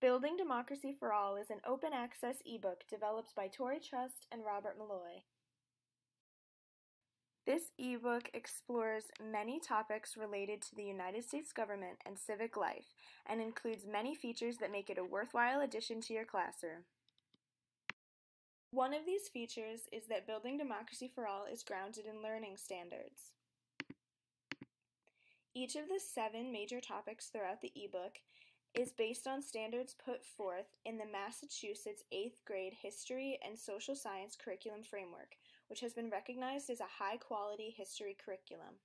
Building Democracy for All is an open access ebook developed by Torrey Trust and Robert Maloy. This ebook explores many topics related to the United States government and civic life and includes many features that make it a worthwhile addition to your classroom. One of these features is that Building Democracy for All is grounded in learning standards. Each of the seven major topics throughout the ebook is based on standards put forth in the Massachusetts 8th grade History and Social Science Curriculum Framework, which has been recognized as a high quality history curriculum.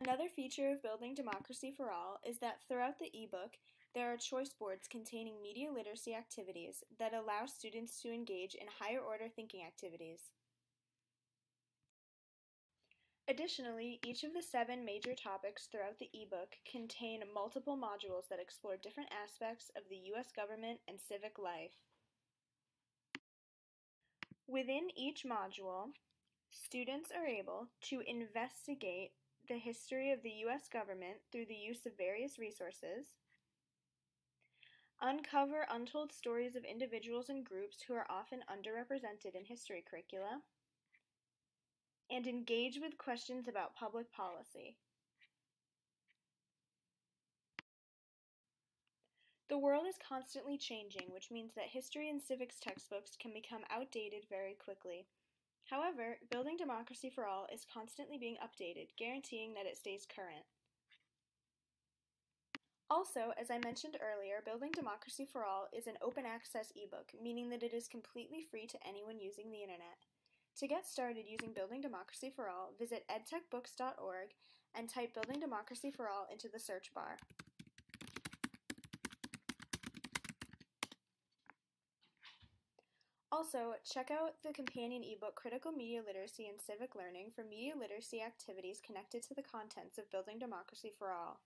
Another feature of Building Democracy for All is that throughout the ebook, there are choice boards containing media literacy activities that allow students to engage in higher order thinking activities. Additionally, each of the seven major topics throughout the ebook contain multiple modules that explore different aspects of the U.S. government and civic life. Within each module, students are able to investigate the history of the U.S. government through the use of various resources, uncover untold stories of individuals and groups who are often underrepresented in history curricula, and engage with questions about public policy. The world is constantly changing, which means that history and civics textbooks can become outdated very quickly. However, Building Democracy for All is constantly being updated, guaranteeing that it stays current. Also, as I mentioned earlier, Building Democracy for All is an open access ebook, meaning that it is completely free to anyone using the internet. To get started using Building Democracy for All, visit edtechbooks.org and type Building Democracy for All into the search bar. Also, check out the companion ebook Critical Media Literacy and Civic Learning for media literacy activities connected to the contents of Building Democracy for All.